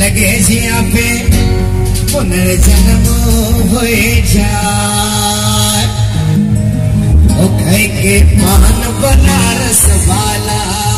लगे जी पे पुनर्जन्म हो जाए। ओ के पान बनारस वाला